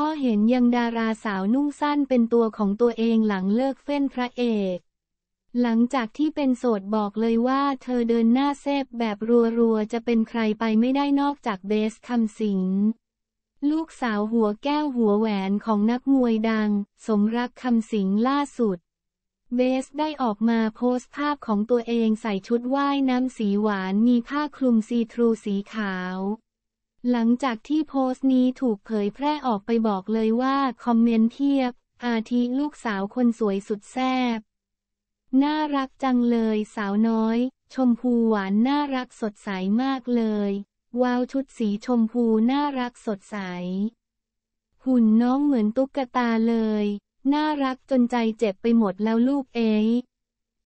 พ่อเห็นยังดาราสาวนุ่งสั้นเป็นตัวของตัวเองหลังเลิกเฟ้นพระเอก หลังจากที่เป็นโสดบอกเลยว่าเธอเดินหน้าเซฟแบบรัวๆ จะเป็นใครไปไม่ได้นอกจากเบสคำสิงลูกสาวหัวแก้วหัวแหวนของนักมวยดัง สมรักคำสิงล่าสุด เบสได้ออกมาโพสต์ภาพของตัวเองใส่ชุดว่ายน้ำสีหวานมีผ้าคลุมซีทรูสีขาว หลังจากที่โพสต์นี้ถูกเผยแพร่ออกไปบอกเลยว่าคอมเมนต์เทียบ อาทิลูกสาวคนสวยสุดแซ่บน่ารักจังเลยสาวน้อย ชมพูหวานน่ารักสดใสมากเลย ว้าวชุดสีชมพูน่ารักสดใส หุ่นน้องเหมือนตุ๊กตาเลย น่ารักจนใจเจ็บไปหมดแล้วลูกเอ๋